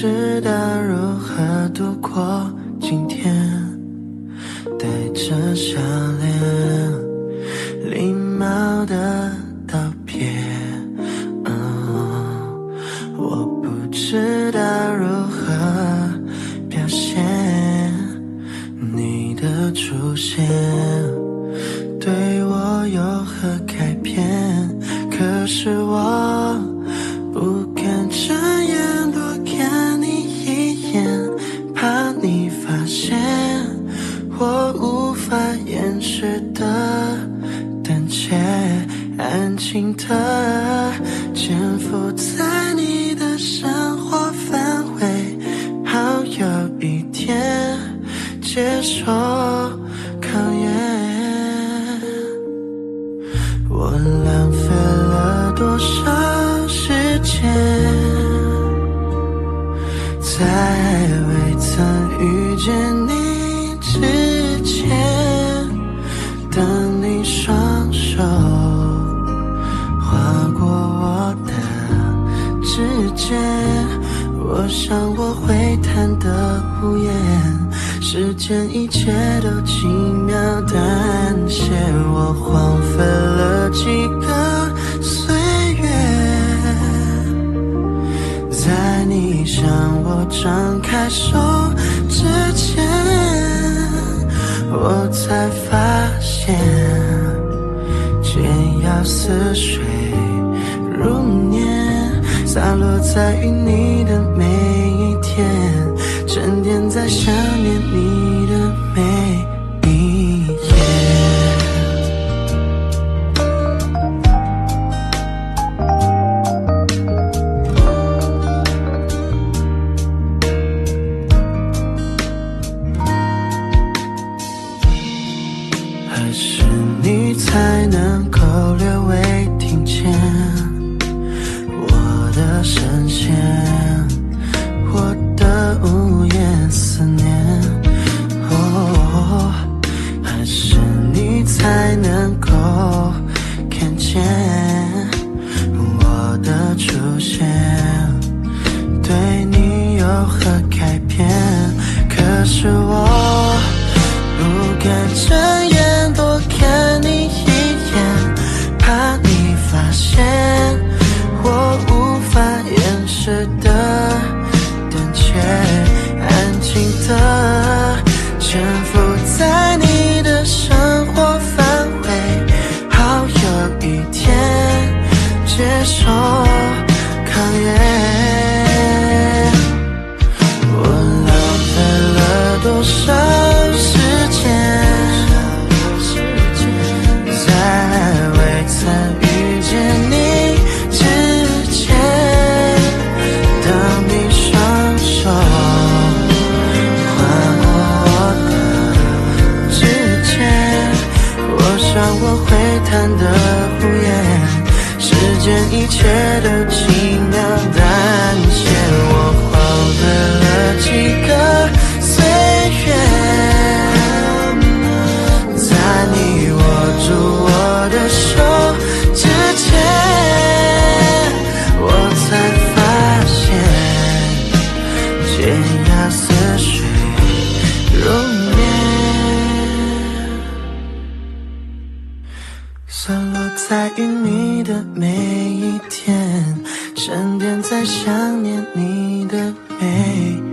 知道如何度过今天，带着笑脸，礼貌的道别。我不知道如何表现你的出现，对我有何改变？可是我的潜伏在你的生活范围，好有一天接受考验。我浪费了多少时间，在我想我会贪得无言。世间一切都轻描淡写，我荒废了几个岁月，在你向我张开手之前，我才发现，简要似水如，洒落在与你的每一天。沉淀在想念你的每一夜。何时你才能够略才能够看见我的出现？对你有何改变？可是我不敢睁眼接受考验。我浪费了多少时间，在未曾遇见你之前，当你双手划过我的指尖，我想我会弹得。间一切都轻描淡写，我荒废了几个岁月，在你握住我的手之前，我才发现，简要似水你的每一天沉淀在想念你的每